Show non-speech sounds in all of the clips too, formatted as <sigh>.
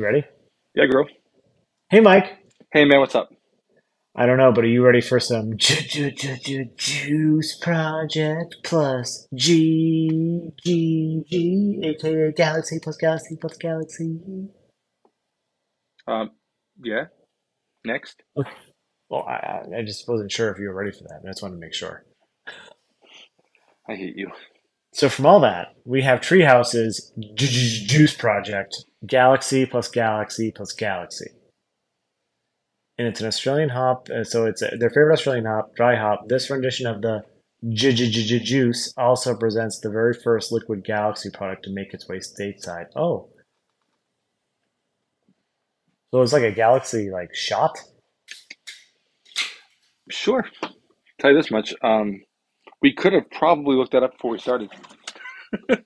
You ready? Yeah, girl. Hey, Mike. Hey, man, what's up? I don't know, but are you ready for some <laughs> ju- ju- ju- ju- Juice Project plus G G G, aka Galaxy plus Galaxy plus Galaxy? Um, yeah. Next. Well, I, I just wasn't sure if you were ready for that. I just wanted to make sure. I hate you. So from all that, we have Tree House's Ju- Ju- Juice Project, Galaxy plus Galaxy plus Galaxy. And it's an Australian hop, so it's their favorite Australian hop, dry hop. This rendition of the Ju- Ju- Ju- Ju- Juice also presents the very first liquid Galaxy product to make its way stateside. Oh. So it's like a Galaxy like shot? Sure. Tell you this much. Um, we could have probably looked that up before we started. <laughs>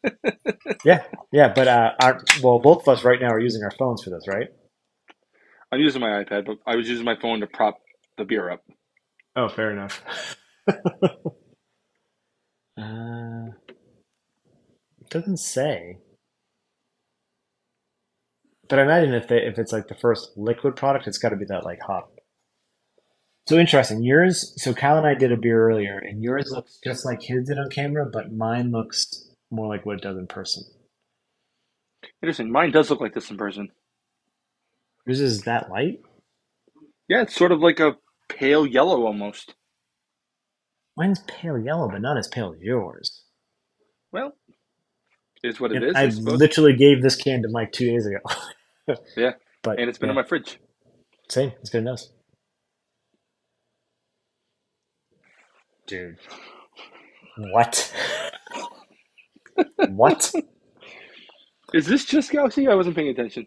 Yeah, yeah, but uh, our, well, both of us right now are using our phones for this, right? I'm using my iPad, but I was using my phone to prop the beer up. Oh, fair enough. <laughs> Uh, it doesn't say. But I imagine if they, if it's like the first liquid product, it's got to be that like hop. So interesting. Yours. So Kyle and I did a beer earlier, and yours looks just like his did on camera, but mine looks more like what it does in person. Interesting. Mine does look like this in person. Yours is that light. Yeah, it's sort of like a pale yellow almost. Mine's pale yellow, but not as pale as yours. Well, it's what it And is, I I literally gave this can to Mike two days ago. <laughs> Yeah, But and it's been yeah, in my fridge. same. It's good enough. Dude. What? <laughs> What? Is this just Galaxy? I wasn't paying attention.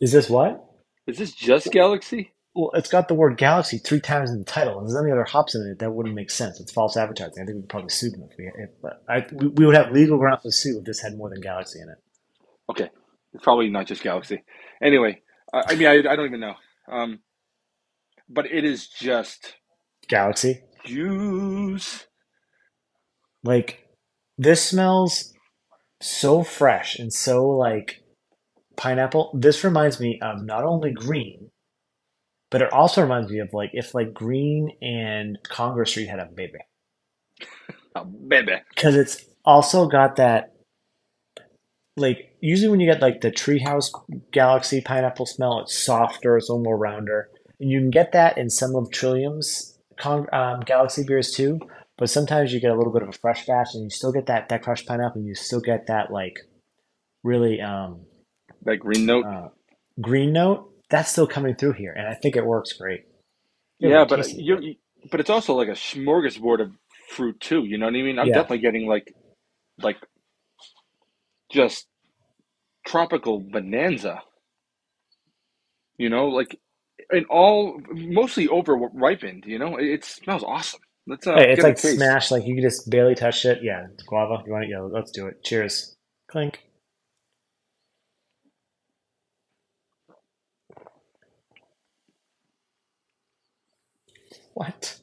Is this what? Is this just Galaxy? Well, it's got the word galaxy three times in the title. And there's any other hops in it that wouldn't make sense. It's false advertising. I think we'd probably sue them if we if, but I, we, we would have legal grounds to sue if this had more than galaxy in it. Okay, it's probably not just Galaxy. Anyway, I, I mean, I, I don't even know. Um, but it is just Galaxy? juice. Like, this smells so fresh and so like pineapple. This reminds me of not only green, but it also reminds me of like if like green and Congress Street had a baby. Oh, baby. Because it's also got that like usually when you get like the treehouse galaxy pineapple smell, it's softer, it's a little more rounder. And you can get that in some of Trillium's con- um, galaxy beers too. But sometimes you get a little bit of a fresh batch, and you still get that that crushed pineapple, and you still get that like really um, That green note. uh, green note. That's still coming through here, and I think it works great. You Yeah, but you but it's also like a smorgasbord of fruit too. You know what I mean? I'm Yeah, definitely getting like like just tropical bonanza. You know, like and all mostly over ripened. You know, it, it smells awesome. Let's uh Hey, it's like smash. Like you just barely touch it. Yeah, guava. You want it? Yeah, let's do it. Cheers. Clink. What?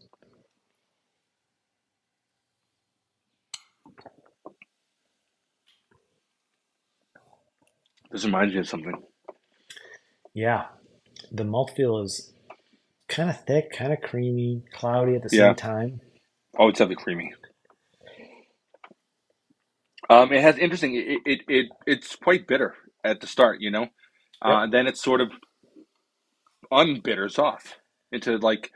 This reminds me of something. Yeah, the mouthfeel is kind of thick, kind of creamy, cloudy at the Yeah. same time. Oh, it's definitely creamy. Um, it has interesting. It it, it it's quite bitter at the start. You know, uh, Yep. then it sort of unbitters off into like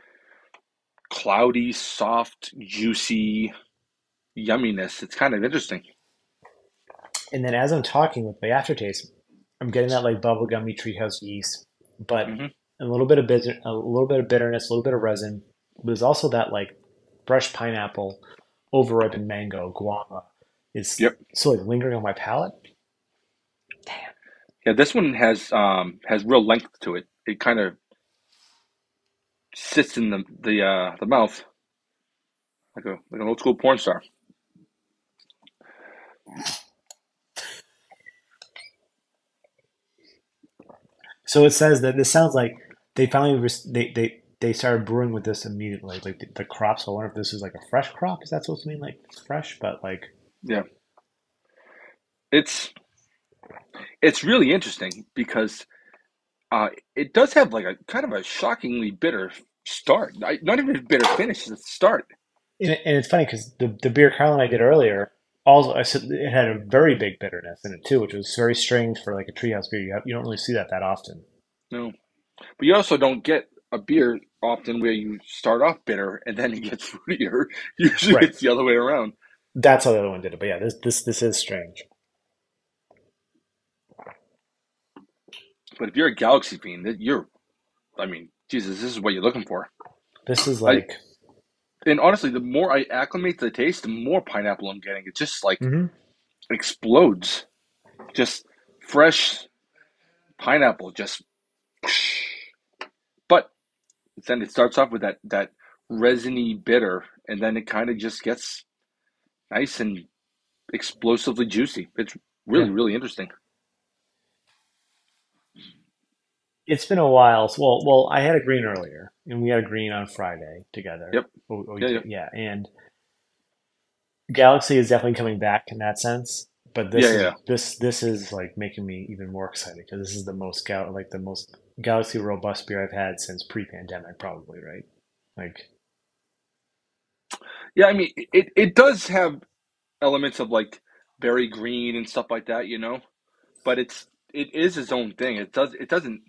cloudy, soft, juicy yumminess. It's kind of interesting. And then as I'm talking with my aftertaste, I'm getting that like bubblegummy treehouse yeast, but a little bit of bitter, a little bit of bitterness, a little bit of resin. But there's also that like fresh pineapple, overripened mango, guava. It's Yep. so like lingering on my palate. Damn. Yeah, this one has um has real length to it. It kind of sits in the the uh the mouth like a like an old school porn star. So it says that this sounds like they finally res- they they they started brewing with this immediately, like the, the. So I wonder if this is like a fresh crop. Is that supposed to mean like fresh? But like, Yeah, it's it's really interesting because uh, it does have like a kind of a shockingly bitter start. I, not even a bitter finish, the start. And, and it's funny because the, the beer Carl and I did earlier, also I said it had a very big bitterness in it too, which was very strange for like a treehouse beer. You have, you don't really see that that often. No, but you also don't get a beer often where you start off bitter and then it gets <laughs> fruitier. Usually Right. it's the other way around. That's how the other one did it. But yeah, this this this is strange. But if you're a Galaxy fiend, that you're, I mean, Jesus, this is what you're looking for. This is like And honestly, the more I acclimate to the taste, the more pineapple I'm getting. It just like Mhm. explodes. Just fresh pineapple, just. Then it starts off with that that resiny bitter, and then it kind of just gets nice and explosively juicy. It's really Yeah. really interesting. it's been a while. So, well, well, I had a green earlier, and we had a green on Friday together. Yep. Oh, oh, Yeah, yeah. yeah, and Galaxy is definitely coming back in that sense. But this Yeah, is this this is like making me even more excited because this is the most gal like the most Galaxy robust beer I've had since pre-pandemic, probably, right? Like, Yeah, I mean, it it does have elements of like Very Green and stuff like that, you know, but it's it is its own thing. It does it doesn't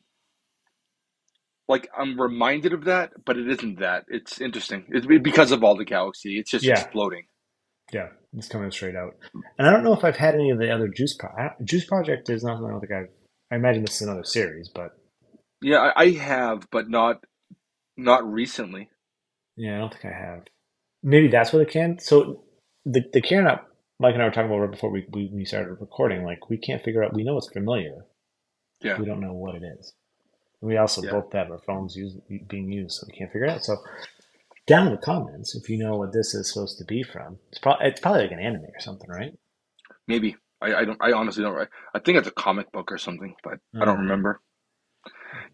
like I'm reminded of that, but it isn't that. It's interesting. It's because of all the galaxy. It's just Yeah. exploding. yeah, it's coming straight out. And I don't know if I've had any of the other Juice Pro- Juice Project is not. something I don't think I've. I imagine this is another series, but Yeah, I, I have, but not not recently. Yeah, I don't think I have. Maybe that's what the can. So the the can up. Mike and I were talking about right before we, we we started recording. Like we can't figure out. We know it's familiar. Yeah. We don't know what it is. We also Yeah. both have our phones use, being used, so we can't figure it out. So down in the comments if you know what this is supposed to be from. It's probably it's probably like an anime or something, right? Maybe I, I don't. I honestly don't. I I think it's a comic book or something, but I don't Mm. remember.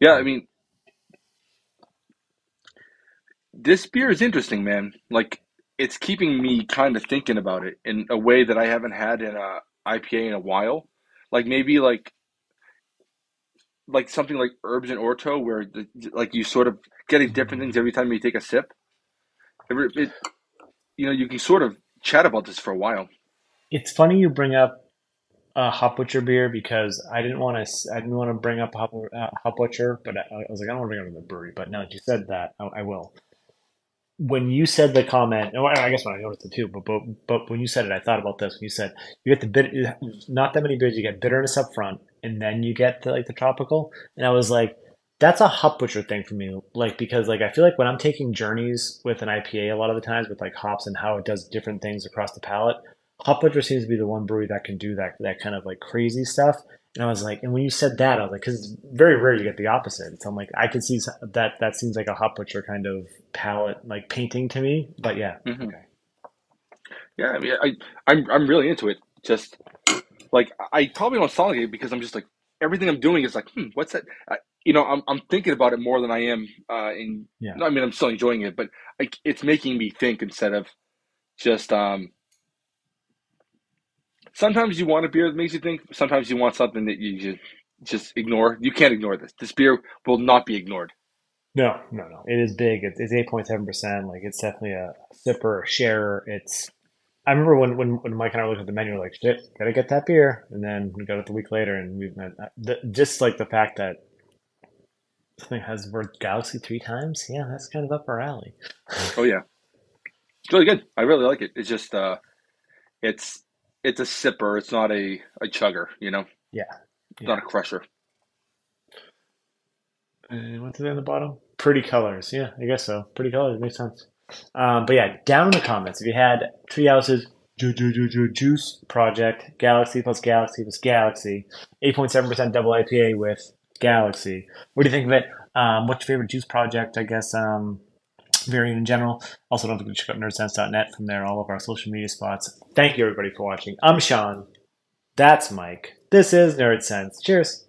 Yeah, I mean, this beer is interesting, man. Like it's keeping me kind of thinking about it in a way that I haven't had in a IPA in a while. Like maybe like like something like herbs and orto, where the, like you sort of getting different things every time you take a sip. It, it, you know, you can sort of chat about this for a while. It's funny you bring up uh, Hop Butcher beer because I didn't want to. I didn't want to bring up Hop, uh, Butcher, but I, I was like, I don't want to bring up the brewery. But now that you said that, I, I will. When you said the comment, oh, I guess when I noticed it too, but, but but when you said it, I thought about this. When you said you get the bit, not that many beers, you get bitterness up front, and then you get the, like the tropical, and I was like, that's a Hop Butcher thing for me, like because like I feel like when I'm taking journeys with an IPA, a lot of the times with like hops and how it does different things across the palate, Hop Butcher seems to be the one brewery that can do that that kind of like crazy stuff. And I was like, and when you said that, I was like, because it's very rare you get the opposite. So I'm like, I could see that. That seems like a Hop Butcher kind of palette, like painting to me. But yeah, Mhm. okay. Yeah, I mean, I I'm I'm really into it. Just like I probably don't sound like it because I'm just like everything I'm doing is like, hmm, what's that? I, you know, I'm I'm thinking about it more than I am. Uh, in Yeah. no, I mean, I'm still enjoying it, but like it's making me think instead of just um. Sometimes you want a beer that makes you think. Sometimes you want something that you just just ignore. You can't ignore this. This beer will not be ignored. No, no, no. It is big. It's, eight point seven percent. Like it's definitely a sipper, a sharer. It's. I remember when, when when Mike and I looked at the menu, like, shit, gotta get that beer. And then we got it the week later, and we've met. The, just like the fact that something has the word galaxy three times. Yeah, that's kind of up our alley. Oh yeah, it's really good. I really like it. It's just uh, it's it's a sipper. It's not a a chugger. You know, Yeah. it's Yeah. not a crusher. And what's it on the bottom? Pretty colors. Yeah, I guess so. Pretty colors makes sense. Um, but yeah, down in the comments, if you had Tree House's Ju- Ju- Ju- Ju- Juice Project, Galaxy plus Galaxy plus Galaxy, 8.7% double IPA with Galaxy. What do you think of it? Um, what's your favorite Juice Project, I guess, um, variant in general? Also, don't forget to check out nerdsense.net from there, all of our social media spots. Thank you, everybody, for watching. I'm Sean. That's Mike. This is Nerdsense. Cheers.